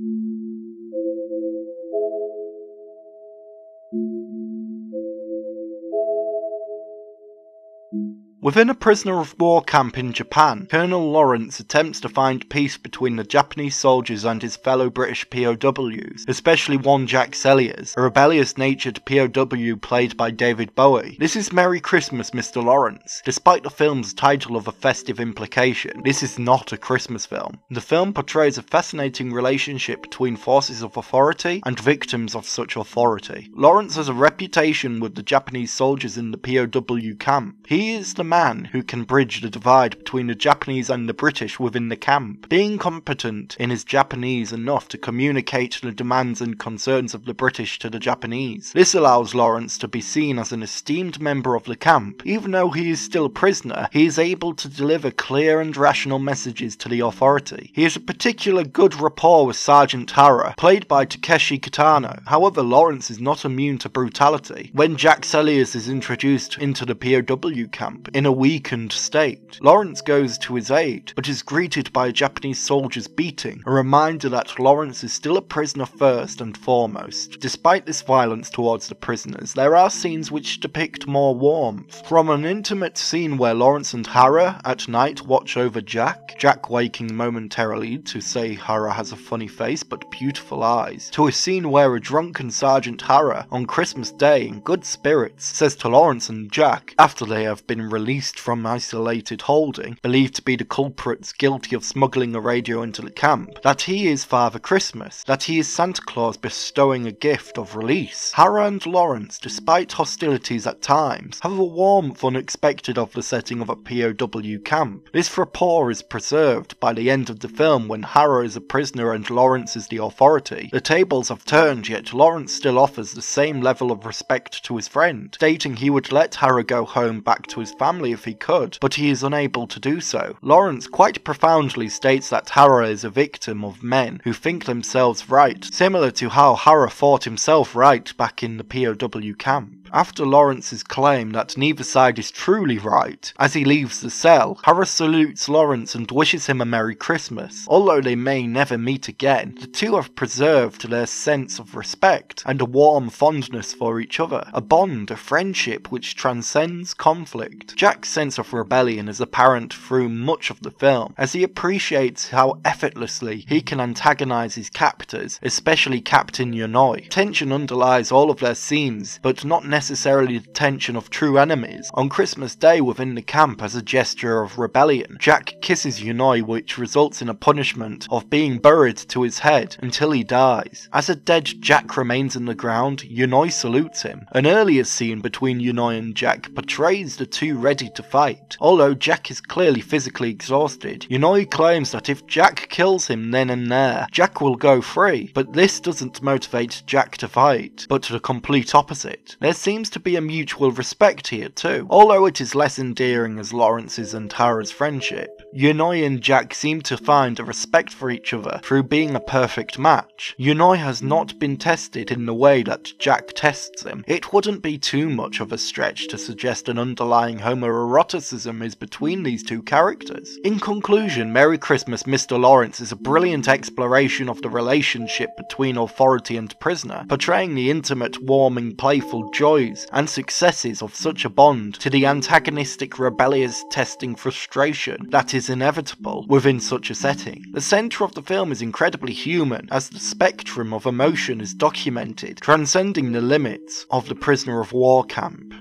Thank you. Within a prisoner of war camp in Japan, Colonel Lawrence attempts to find peace between the Japanese soldiers and his fellow British POWs, especially one Jack Celliers, a rebellious natured POW played by David Bowie. This is Merry Christmas, Mr. Lawrence. Despite the film's title of a festive implication, this is not a Christmas film. The film portrays a fascinating relationship between forces of authority and victims of such authority. Lawrence has a reputation with the Japanese soldiers in the POW camp. He is the man who can bridge the divide between the Japanese and the British within the camp, being competent in his Japanese enough to communicate the demands and concerns of the British to the Japanese. This allows Lawrence to be seen as an esteemed member of the camp. Even though he is still a prisoner, he is able to deliver clear and rational messages to the authority. He has a particular good rapport with Sergeant Hara, played by Takeshi Kitano. However, Lawrence is not immune to brutality. When Jack Celliers is introduced into the POW camp, in a weakened state. Lawrence goes to his aid, but is greeted by a Japanese soldier's beating, a reminder that Lawrence is still a prisoner first and foremost. Despite this violence towards the prisoners, there are scenes which depict more warmth. From an intimate scene where Lawrence and Hara at night watch over Jack, Jack waking momentarily to say Hara has a funny face but beautiful eyes, to a scene where a drunken Sergeant Hara on Christmas Day in good spirits says to Lawrence and Jack, after they have been released released from isolated holding, believed to be the culprits guilty of smuggling a radio into the camp, that he is Father Christmas, that he is Santa Claus bestowing a gift of release. Hara and Lawrence, despite hostilities at times, have a warmth unexpected of the setting of a POW camp. This rapport is preserved by the end of the film when Hara is a prisoner and Lawrence is the authority. The tables have turned, yet Lawrence still offers the same level of respect to his friend, stating he would let Hara go home back to his family family if he could, but he is unable to do so. Lawrence quite profoundly states that Hara is a victim of men who think themselves right, similar to how Hara thought himself right back in the POW camp. After Lawrence's claim that neither side is truly right, as he leaves the cell, Hara salutes Lawrence and wishes him a Merry Christmas. Although they may never meet again, the two have preserved their sense of respect and a warm fondness for each other, a bond, a friendship which transcends conflict. Jack's sense of rebellion is apparent through much of the film, as he appreciates how effortlessly he can antagonize his captors, especially Captain Yonoi. Tension underlies all of their scenes, but not necessarily the tension of true enemies. On Christmas Day within the camp as a gesture of rebellion, Jack kisses Yonoi which results in a punishment of being buried to his head until he dies. As a dead Jack remains in the ground, Yonoi salutes him. An earlier scene between Yonoi and Jack portrays the two ready to fight. Although Jack is clearly physically exhausted, Yonoi claims that if Jack kills him then and there, Jack will go free, but this doesn't motivate Jack to fight, but the complete opposite. There seems to be a mutual respect here too, although it is less endearing as Lawrence's and Hara's friendship. Yonoi and Jack seem to find a respect for each other through being a perfect match. Yonoi has not been tested in the way that Jack tests him. It wouldn't be too much of a stretch to suggest an underlying homoeroticism is between these two characters. In conclusion, Merry Christmas Mr. Lawrence is a brilliant exploration of the relationship between authority and prisoner, portraying the intimate, warming, playful joys and successes of such a bond to the antagonistic rebellious testing frustration that is inevitable within such a setting. The centre of the film is incredibly human as the spectrum of emotion is documented, transcending the limits of the prisoner of war camp.